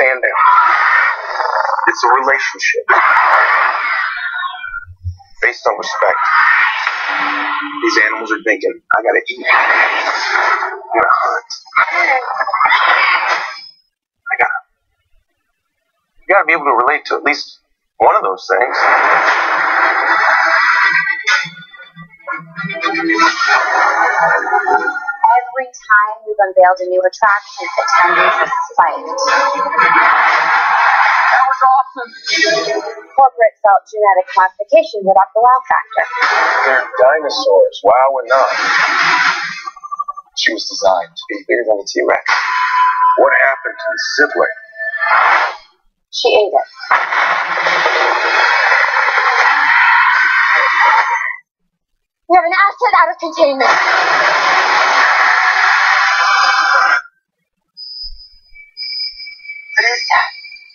understanding. It's a relationship based on respect. These animals are thinking, I gotta eat. I gotta hunt. I gotta. You gotta be able to relate to at least one of those things. Time we've unveiled a new attraction, attendance has spiked. That was awesome. Corporate felt genetic modification would up the wow factor. They're dinosaurs. Wow enough. She was designed to be bigger than a T Rex. What happened to the sibling? She ate it. We have an asset out of containment. What is that?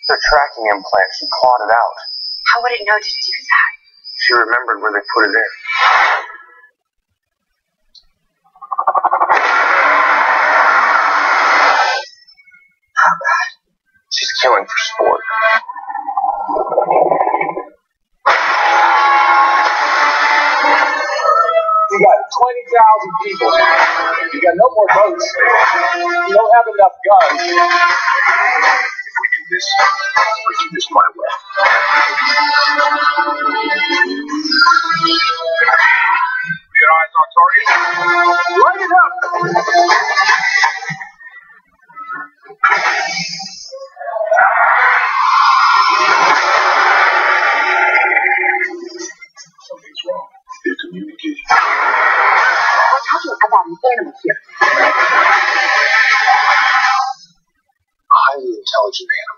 It's tracking implant. She clawed it out. How would it know to do that? She remembered where they put it in. Oh god. She's killing for sport. You got 20,000 people. You got no more votes. You don't have enough guns. This, do this my way. Get eyes on target. Light it up. Something's wrong. They're communicating. We're talking about an animal here. A highly intelligent animal.